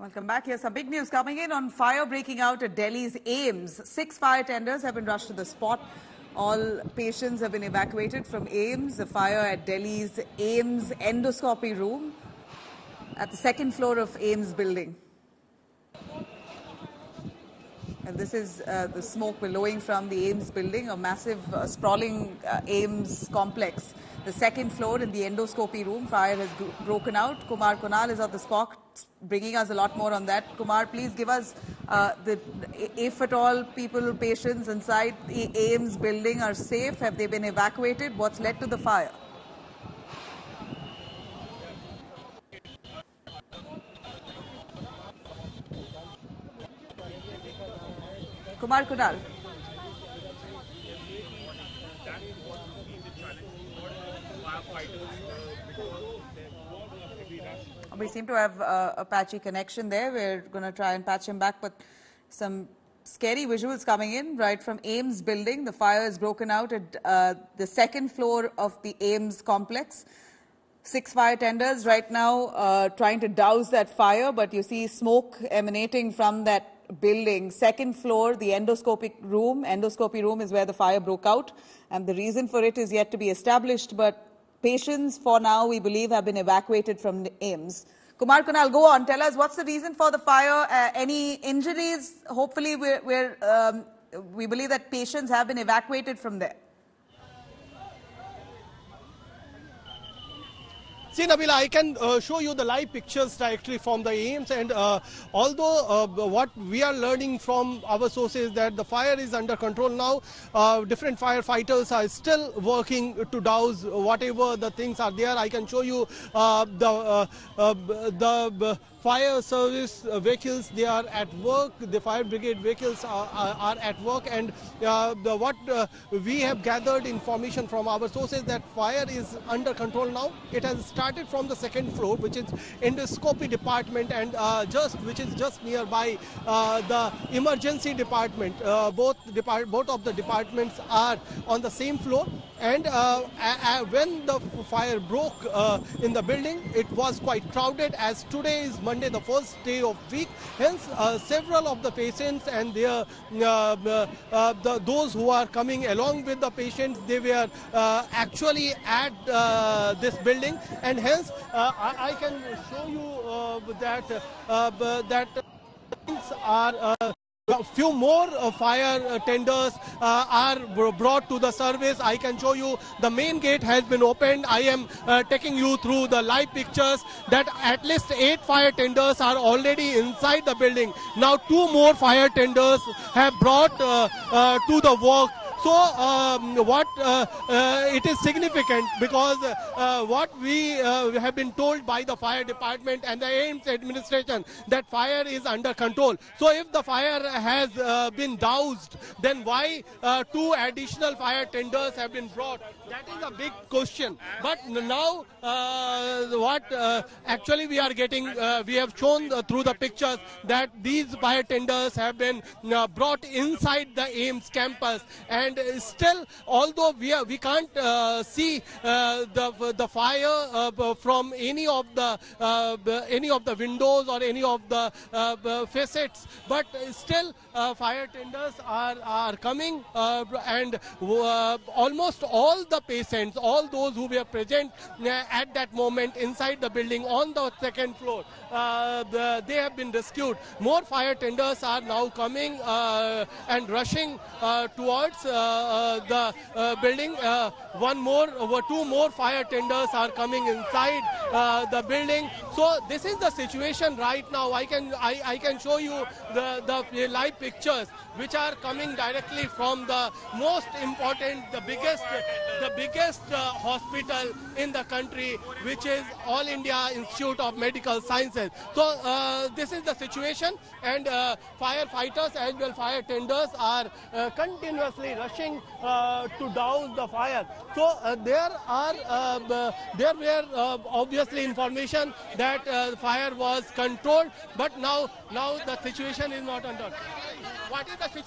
Welcome back. Here's some big news coming in on fire breaking out at Delhi's AIIMS. Six fire tenders have been rushed to the spot. All patients have been evacuated from AIIMS. The fire at Delhi's AIIMS endoscopy room at the second floor of AIIMS building. And this is uh, the smoke billowing from the AIIMS building, a massive, uh, sprawling uh, AIIMS complex. The second floor in the endoscopy room, fire has broken out. Kumar Kunal is on the spot, bringing us a lot more on that. Kumar, please give us uh, the, if at all people, patients inside the AIIMS building are safe. Have they been evacuated? What's led to the fire? Kumar Kunal. We seem to have uh, a patchy connection there. We're going to try and patch him back, but some scary visuals coming in right from AIIMS building. The fire is broken out at uh, the second floor of the AIIMS complex. Six fire tenders right now uh, trying to douse that fire, but you see smoke emanating from that building. Second floor, the endoscopic room. Endoscopy room is where the fire broke out, and the reason for it is yet to be established, but Patients, for now, we believe, have been evacuated from AIIMS. Kumar Kunal, go on. Tell us what's the reason for the fire? Uh, any injuries? Hopefully, we're, we're, um, we believe that patients have been evacuated from there. See, Nabila, I can uh, show you the live pictures directly from the AIIMS and uh, although uh, what we are learning from our sources that the fire is under control now, uh, different firefighters are still working to douse whatever the things are there. I can show you uh, the, uh, the fire service vehicles, they are at work, the fire brigade vehicles are, are, are at work and the, what we have gathered information from our sources that fire is under control now. It has started from the second floor, which is endoscopy department and uh, just which is just nearby uh, the emergency department. Uh, both depart both of the departments are on the same floor. And uh, when the fire broke uh, in the building, it was quite crowded as today is Monday, the first day of week. Hence, uh, several of the patients and their the, those who are coming along with the patients, they were actually at this building and hence uh, I, I, can show you uh, that uh, that things are a few more uh, fire uh, tenders uh, are brought to the service. I can show you the main gate has been opened. I am taking you through the live pictures that at least eight fire tenders are already inside the building. Now two more fire tenders have brought to the work so um, what uh, uh, it is significant because uh, what we have been told by the fire department and the AIIMS administration that fire is under control. So if the fire has been doused, then why two additional fire tenders have been brought? That is a big question. But now what actually we are getting, we have shown through the pictures that these fire tenders have been brought inside the AIIMS campus and and uh, still, although we are, we can't uh, see uh, the the fire uh, from any of the uh, any of the windows or any of the uh, facets, but still fire tenders are are coming and almost all the patients, all those who were present at that moment inside the building on the second floor, the, they have been rescued. More fire tenders are now coming and rushing towards uh, the uh, building. Uh, one more, two more fire tenders are coming inside the building. So this is the situation right now. I can I, I can show you the, the live pictures which are coming directly from the most important, the biggest, the biggest uh, hospital in the country, which is All India Institute of Medical Sciences. So uh, this is the situation, and uh, firefighters as well fire tenders are continuously rushing uh, to douse the fire. So uh, there are uh, there were obviously information that fire was controlled, but now now the situation is not under. What is the situation?